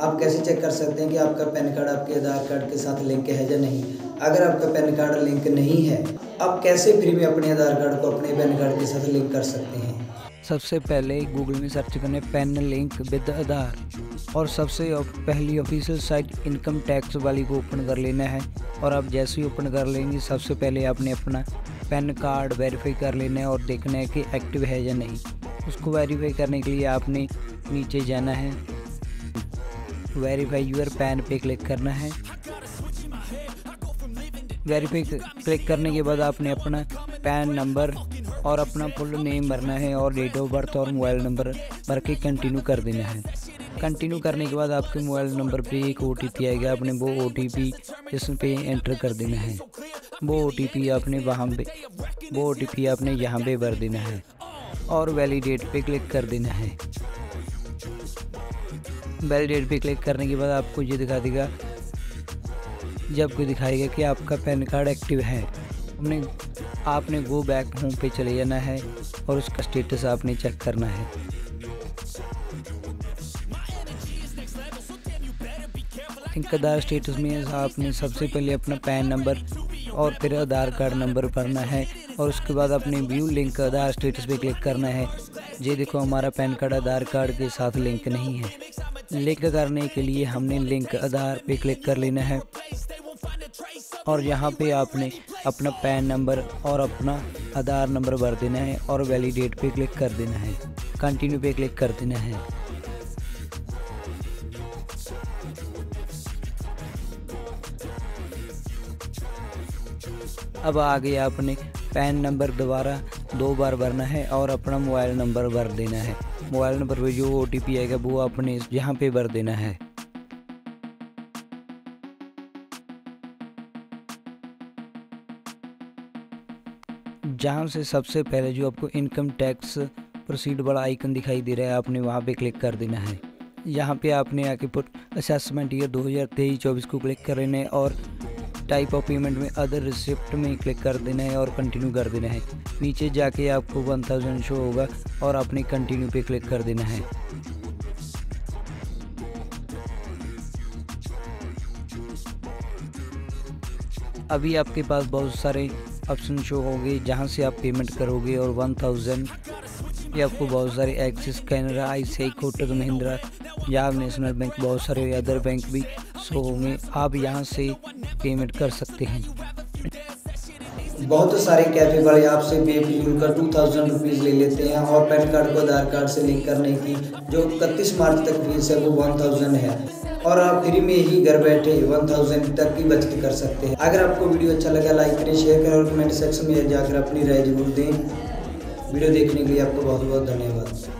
आप कैसे चेक कर सकते हैं कि आपका पैन कार्ड आपके आधार कार्ड के साथ लिंक है या नहीं? अगर आपका पैन कार्ड लिंक नहीं है, आप कैसे फ्री में अपने आधार कार्ड को अपने पैन कार्ड के साथ लिंक कर सकते हैं? सबसे पहले गूगल में सर्च करने पेन लिंक विद आधार और सबसे पहली ऑफिशियल साइट इनकम टैक्स वाली को ओपन कर लेना है और आप जैसे ही ओपन कर लेंगे, सबसे पहले आपने अपना पैन कार्ड वेरीफाई कर लेना है और देखना है कि एक्टिव है या नहीं। उसको वेरीफाई करने के लिए आपने नीचे जाना है। वेरीफाई यूर पैन पे क्लिक करना है। वेरीफाई क्लिक करने के बाद आपने अपना पैन नंबर और अपना फुल नेम भरना है और डेट ऑफ़ बर्थ और मोबाइल नंबर भर के कंटिन्यू कर देना है। कंटिन्यू करने के बाद आपके मोबाइल नंबर पे एक ओटीपी आएगा। आपने वो ओ टी पी इस पे एंटर कर देना है। वो ओ टी पी आपने वहाँ पे, वो ओ टी पी आपने यहाँ पे भर देना है और वैलिडेट पे क्लिक कर देना है। वैलिडेट पे क्लिक करने के बाद आपको ये दिखा देगा। जब कोई दिखाएगा कि आपका पैन कार्ड एक्टिव है। अपने आपने गो बैक होम पे चले जाना है और उसका स्टेटस आपने चेक करना है। आधार स्टेटस में आपने सबसे पहले अपना पैन नंबर और फिर आधार कार्ड नंबर भरना है और उसके बाद अपने व्यू लिंक आधार स्टेटस पे क्लिक करना है। ये देखो हमारा पैन कार्ड आधार कार्ड के साथ लिंक नहीं है। लिंक करने के लिए हमने लिंक आधार पे क्लिक कर लेना है। और यहाँ पे आपने अपना पैन नंबर और अपना आधार नंबर भर देना है और वैलिडेट पे क्लिक कर देना है। कंटिन्यू पे क्लिक कर देना है। अब आगे आपने पैन नंबर दोबारा। दो बार भरना है और अपना मोबाइल नंबर भर देना है। मोबाइल नंबर पर जो ओ आएगा, वो आपने यहाँ पे भर देना है। जहाँ से सबसे पहले जो आपको इनकम टैक्स प्रोसीड वाला आइकन दिखाई दे रहा है, आपने वहाँ पे क्लिक कर देना है। यहाँ पे आपने आके पुट असेसमेंट ईयर दो हज़ार तेईस चौबीस को क्लिक कर लेना है और टाइप ऑफ़ पेमेंट में अदर रिसिप्ट में क्लिक कर देना है और कंटिन्यू कर देना है। नीचे जाके आपको वन थाउज़ेंड शो होगा और आपने कंटिन्यू पे क्लिक कर देना है। अभी आपके पास बहुत सारे ऑप्शन शो होंगे जहाँ से आप पेमेंट करोगे और वन थाउज़ेंड ये आपको बहुत सारे Axis Canara I C I Kotak Mahindra Punjab National Bank बहुत सारे अदर बैंक भी शो होंगे आप यहाँ से पेमेंट कर सकते हैं। बहुत सारे कैफ़े वाले आपसे बेफिजूल का टू थाउज़ेंड रुपीज़ ले लेते हैं और पैन कार्ड को आधार कार्ड से लिंक करने की जो इकतीस मार्च तक फ़ीस है वो वन थाउज़ेंड है। और आप फ्री में ही घर बैठे वन थाउज़ेंड तक की बचत कर सकते हैं। अगर आपको वीडियो अच्छा लगा लाइक करें शेयर करें और कमेंट सेक्शन में जाकर अपनी राय ज़रूर दें। वीडियो देखने के लिए आपको बहुत बहुत धन्यवाद।